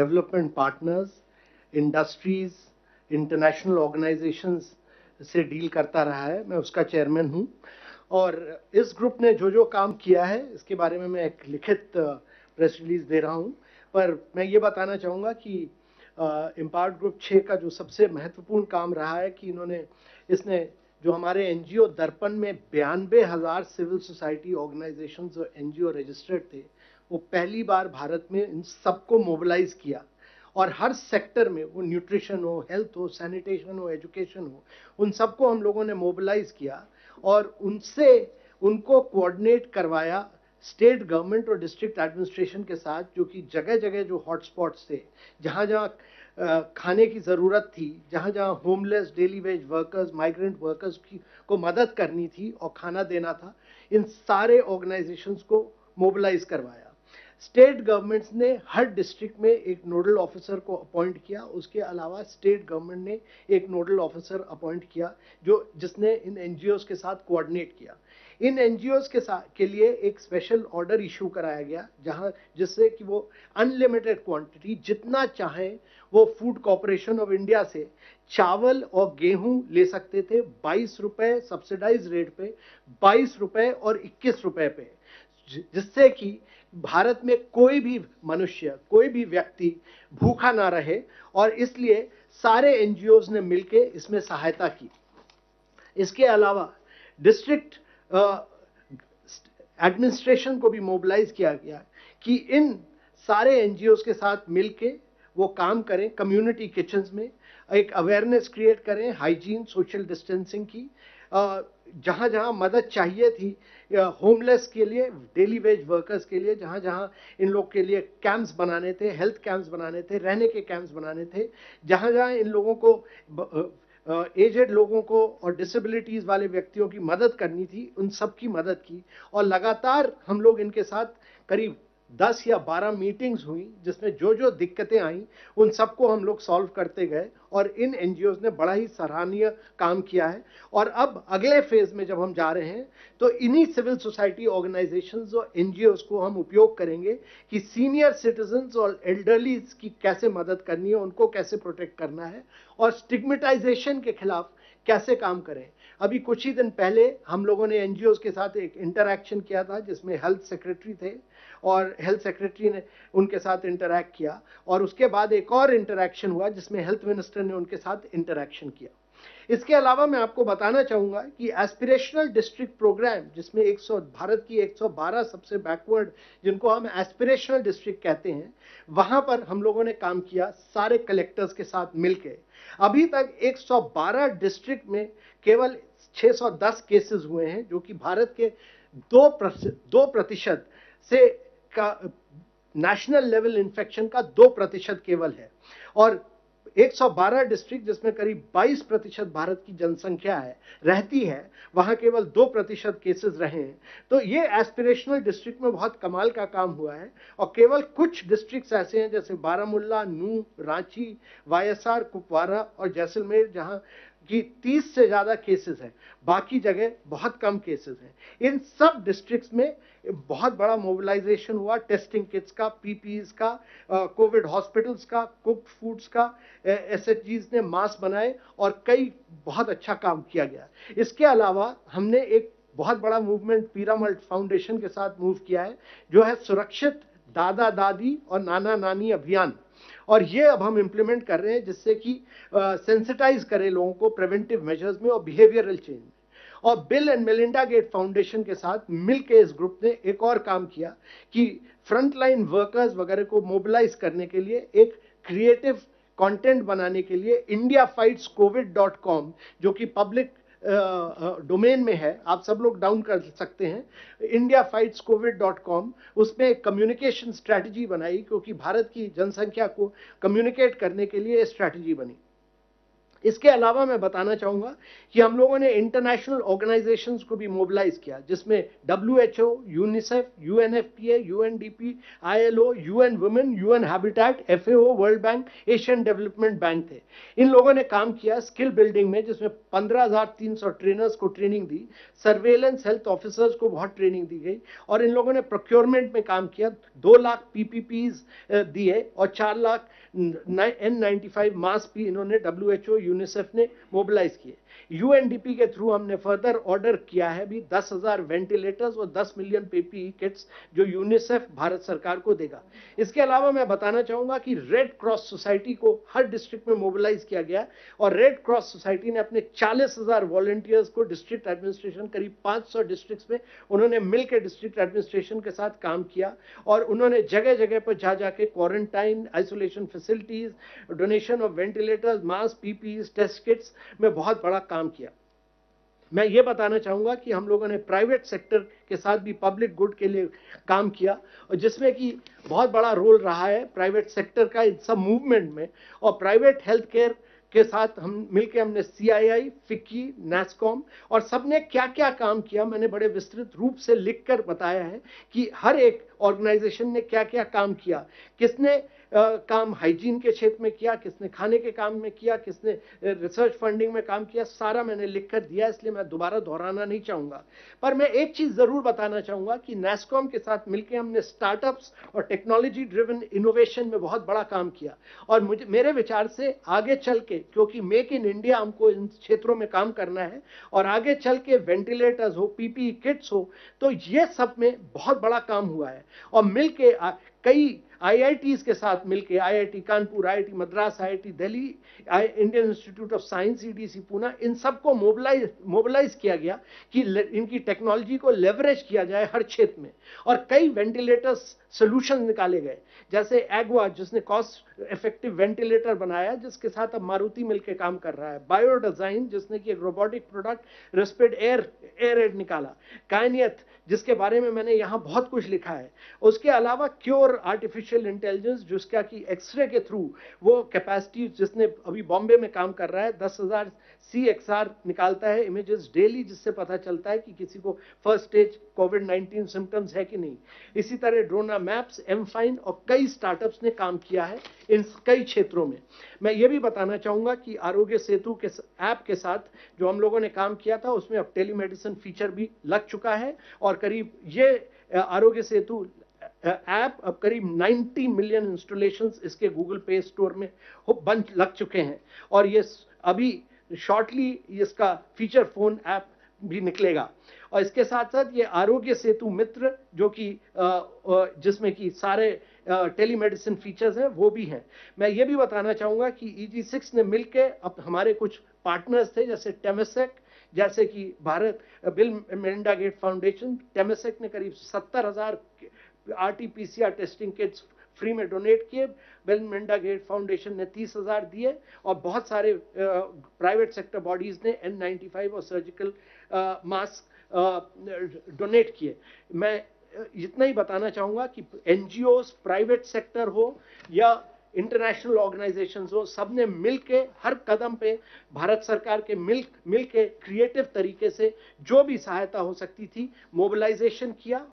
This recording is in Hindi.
Development partners industries international organisations से डील करता रहा है। मैं उसका चेयरमैन हूँ। और इस ग्रुप ने जो जो काम किया है, इसके बारे में मैं एक लिखित प्रेस रिलीज़ दे रहा हूँ। पर मैं ये बताना चाहूँगा कि इम्पार्ट ग्रुप छः का जो सबसे महत्वपूर्ण काम रहा है कि इन्होंने, इसने जो हमारे एनजीओ दर्पण में बयानबे हज़ार सिविल सोसाइटी ऑर्गेनाइजेशन और एनजीओ रजिस्टर्ड थे वो पहली बार भारत में इन सबको मोबिलाइज किया। और हर सेक्टर में, वो न्यूट्रिशन हो हेल्थ हो सैनिटेशन हो एजुकेशन हो, उन सबको हम लोगों ने मोबिलाइज किया और उनसे उनको कोऑर्डिनेट करवाया स्टेट गवर्नमेंट और डिस्ट्रिक्ट एडमिनिस्ट्रेशन के साथ, जो कि जगह जगह जो हॉटस्पॉट्स थे जहाँ जहाँ खाने की ज़रूरत थी जहाँ जहाँ homeless daily wage workers migrant workers की, को मदद करनी थी और खाना देना था, इन सारे ऑर्गेनाइजेशंस को मोबिलाइज करवाया। स्टेट गवर्नमेंट्स ने हर डिस्ट्रिक्ट में एक नोडल ऑफिसर को अपॉइंट किया। उसके अलावा स्टेट गवर्नमेंट ने एक नोडल ऑफिसर अपॉइंट किया, जो जिसने इन एनजीओ के साथ कोऑर्डिनेट किया। इन एनजीओ के साथ के लिए एक स्पेशल ऑर्डर इशू कराया गया, जहाँ, जिससे कि वो अनलिमिटेड क्वांटिटी जितना चाहें वो फ़ूड कॉरपोरेशन ऑफ़ इंडिया से चावल और गेहूँ ले सकते थे बाईस रुपए सब्सिडाइज रेट पे, बाईस रुपए और इक्कीस रुपए पे। जिससे कि भारत में कोई भी मनुष्य, कोई भी व्यक्ति भूखा ना रहे और इसलिए सारे एनजीओ ने मिलकर इसमें सहायता की। इसके अलावा डिस्ट्रिक्ट एडमिनिस्ट्रेशन को भी मोबिलाइज किया गया कि इन सारे एनजीओ के साथ मिलके वो काम करें कम्युनिटी किचन्स में एक अवेयरनेस क्रिएट करें हाइजीन सोशल डिस्टेंसिंग की। जहाँ जहाँ मदद चाहिए थी होमलेस के लिए डेली वेज वर्कर्स के लिए जहाँ जहाँ इन लोग के लिए कैंप्स बनाने थे हेल्थ कैंप्स बनाने थे, रहने के कैंप्स बनाने थे जहाँ जहाँ इन लोगों को एजेड लोगों को और डिसेबिलिटीज़ वाले व्यक्तियों की मदद करनी थी, उन सब की मदद की। और लगातार हम लोग इनके साथ करीब दस या बारह मीटिंग्स हुई, जिसमें जो जो दिक्कतें आई, उन सबको हम लोग सॉल्व करते गए और इन एन ने बड़ा ही सराहनीय काम किया है। और अब अगले फ़ेज़ में जब हम जा रहे हैं तो इन्हीं सिविल सोसाइटी ऑर्गेनाइजेशंस और एन को हम उपयोग करेंगे कि सीनियर सिटीजन्स और एल्डरलीज की कैसे मदद करनी है, उनको कैसे प्रोटेक्ट करना है और स्टिग्मेटाइजेशन के खिलाफ कैसे काम करें। अभी कुछ ही दिन पहले हम लोगों ने एनजीओ के साथ एक इंटरैक्शन किया था, जिसमें हेल्थ सेक्रेटरी थे और हेल्थ सेक्रेटरी ने उनके साथ इंटरैक्ट किया और उसके बाद एक और इंटरैक्शन हुआ, जिसमें हेल्थ मिनिस्टर ने उनके साथ इंटरैक्शन किया। इसके अलावा मैं आपको बताना चाहूँगा कि एस्पिरेशनल डिस्ट्रिक्ट प्रोग्राम, जिसमें 100 भारत की 112 सबसे बैकवर्ड, जिनको हम एस्पिरेशनल डिस्ट्रिक्ट कहते हैं, वहाँ पर हम लोगों ने काम किया सारे कलेक्टर्स के साथ मिलकर अभी तक 112 डिस्ट्रिक्ट में केवल 610 केसेस हुए हैं, जो कि भारत के दो दो प्रतिशत से का नेशनल लेवल इन्फेक्शन का दो प्रतिशत केवल है। और 112 डिस्ट्रिक्ट जिसमें करीब 22 प्रतिशत भारत की जनसंख्या है, रहती है, वहाँ केवल दो प्रतिशत केसेस रहे हैं। तो ये एस्पिरेशनल डिस्ट्रिक्ट में बहुत कमाल का काम हुआ है, और केवल कुछ डिस्ट्रिक्ट्स ऐसे हैं, जैसे बारामुल्ला नू रांची वाईएसआर कुपवारा और जैसलमेर, जहाँ कि 30 से ज़्यादा केसेस हैं। बाकी जगह बहुत कम केसेस हैं। इन सब डिस्ट्रिक्ट्स में बहुत बड़ा मोबिलाइजेशन हुआ टेस्टिंग किट्स का पीपीज का कोविड हॉस्पिटल्स का कुक फूड्स का एस ने मास्क बनाए और कई बहुत अच्छा काम किया गया। इसके अलावा हमने एक बहुत बड़ा मूवमेंट पीरामल्ट फाउंडेशन के साथ मूव किया है, जो है सुरक्षित दादा दादी और नाना नानी अभियान। और ये अब हम इंप्लीमेंट कर रहे हैं जिससे कि सेंसिटाइज करें लोगों को प्रिवेंटिव मेजर्स में और बिहेवियरल चेंज में। और Bill and Melinda Gates foundation के साथ मिलकर इस ग्रुप ने एक और काम किया कि फ्रंटलाइन वर्कर्स वगैरह को मोबिलाइज करने के लिए एक क्रिएटिव कंटेंट बनाने के लिए India fights Covid dot com जो कि पब्लिक डोमेन में है। आप सब लोग डाउन कर सकते हैं। India fights Covid dot com, उसमें एक कम्युनिकेशन स्ट्रैटेजी बनाई, क्योंकि भारत की जनसंख्या को कम्युनिकेट करने के लिए स्ट्रैटेजी बनी। इसके अलावा मैं बताना चाहूँगा कि हम लोगों ने इंटरनेशनल ऑर्गेनाइजेशंस को भी मोबिलाइज किया, जिसमें W H O UNICEF U N F P A U N D P I L O U N women U N habitat F A O world bank Asian development bank थे। इन लोगों ने काम किया स्किल बिल्डिंग में, जिसमें पंद्रह हज़ार तीन सौ ट्रेनर्स को ट्रेनिंग दी सर्वेलेंस हेल्थ ऑफिसर्स को बहुत ट्रेनिंग दी गई, और इन लोगों ने प्रोक्योरमेंट में काम किया, दो लाख पीपीपीज दिए, और चार lakh N ninety five mask भी इन्होंने डब्ल्यू एच ओ यूनिसेफ ने मोबिलाइज किए। यूएनडीपी के थ्रू हमने फर्दर ऑर्डर किया है भी दस हज़ार वेंटिलेटर्स और दस मिलियन पीपीई किट्स जो यूनिसेफ भारत सरकार को देगा। इसके अलावा मैं बताना चाहूँगा कि रेड क्रॉस सोसाइटी को हर डिस्ट्रिक्ट में मोबिलाइज किया गया और रेड क्रॉस सोसाइटी ने अपने चालीस हज़ार वॉलेंटियर्स को डिस्ट्रिक्ट एडमिनिस्ट्रेशन करीब पाँच सौ डिस्ट्रिक्ट में उन्होंने मिलकर डिस्ट्रिक्ट एडमिनिस्ट्रेशन के साथ काम किया और उन्होंने जगह जगह पर जा जाके quarantine isolation facilities donation of ventilators mask PP test kits में बहुत बड़ा काम किया। मैं ये बताना चाहूँगा कि हम लोगों ने प्राइवेट सेक्टर के साथ भी पब्लिक गुड के लिए काम किया और जिसमें कि बहुत बड़ा रोल रहा है प्राइवेट सेक्टर का इन सब मूवमेंट में और प्राइवेट हेल्थ केयर के साथ हम मिलके हमने सीआईआई फिक्की नेस्कॉम और सबने क्या क्या काम किया, मैंने बड़े विस्तृत रूप से लिखकर बताया है कि हर एक ऑर्गेनाइजेशन ने क्या क्या काम किया? किसने आ, काम हाइजीन के क्षेत्र में किया? किसने खाने के काम में किया? किसने रिसर्च फंडिंग में काम किया? सारा मैंने लिखकर दिया इसलिए मैं दोबारा दोहराना नहीं चाहूँगा। पर मैं एक चीज़ ज़रूर बताना चाहूँगा कि नेस्कॉम के साथ मिलकर हमने स्टार्टअप्स और टेक्नोलॉजी ड्रिवन इनोवेशन में बहुत बड़ा काम किया। और मुझे मेरे विचार से आगे चल के क्योंकि मेक इन इंडिया हमको इन क्षेत्रों में काम करना है और आगे चल के वेंटिलेटर्स हो पीपी किट्स हो तो ये सब में बहुत बड़ा काम हुआ है। और मिलके कई आईआईटीज के साथ मिलकर IIT Kanpur IIT Madras IIT Delhi Indian Institute of Science EDC Poona इन सबको मोबिलाइज मोबिलाइज किया गया कि इनकी टेक्नोलॉजी को लेवरेज किया जाए हर क्षेत्र में। और कई वेंटिलेटर्स सोल्यूशन निकाले गए। जैसे एगवा जिसने कॉस्ट इफ़ेक्टिव वेंटिलेटर बनाया, जिसके साथ अब मारुति मिलकर काम कर रहा है। बायो डिज़ाइन जिसने कि एक रोबोटिक प्रोडक्ट रेस्पिड एयर एयर एड निकाला। कायनियत जिसके बारे में मैंने यहाँ बहुत कुछ लिखा है। उसके अलावा क्योर आर्टिफिशियल इंटेलिजेंस जिसका कि एक्सरे के थ्रू वो कैपेसिटी जिसने अभी बॉम्बे में काम कर रहा है, दस हज़ार सी एक्स आर निकालता है इमेजेस डेली जिससे पता चलता है कि किसी को फ़र्स्ट स्टेज कोविड 19 सिम्टम्स है कि नहीं। इसी तरह ड्रोना मैप्स एम फाइन और कई स्टार्टअप्स ने काम किया है इन कई क्षेत्रों में। मैं ये भी बताना चाहूँगा कि आरोग्य सेतु के ऐप के साथ जो हम लोगों ने काम किया था, उसमें अब टेलीमेडिसिन फीचर भी लग चुका है और करीब ये आरोग्य सेतु ऐप अब करीब 90 मिलियन इंस्टॉलेशंस इसके गूगल पे स्टोर में हो बन लग चुके हैं। और ये अभी शॉर्टली इसका फीचर फ़ोन ऐप भी निकलेगा। और इसके साथ साथ ये आरोग्य सेतु मित्र जो कि जिसमें कि सारे टेलीमेडिसिन फीचर्स हैं, वो भी हैं। मैं ये भी बताना चाहूँगा कि ई जी सिक्स ने मिलके अब हमारे कुछ पार्टनर्स थे, जैसे टेमेसेक जैसे कि Bharat Bill Melinda Gates Foundation Temasek ने करीब सत्तर हज़ार R T P C R testing kits free में डोनेट किए। बिल मेंडा गेट फाउंडेशन ने तीस हज़ार दिए और बहुत सारे प्राइवेट सेक्टर बॉडीज ने एन फाइव और सर्जिकल मास्क डोनेट किए। मैं इतना ही बताना चाहूँगा कि एनजीओ प्राइवेट सेक्टर हो या इंटरनेशनल ऑर्गेनाइजेशन हो सबने मिल के हर कदम पे भारत सरकार के मिल मिल के क्रिएटिव तरीके से जो भी सहायता हो सकती थी मोबिलाइजेशन किया।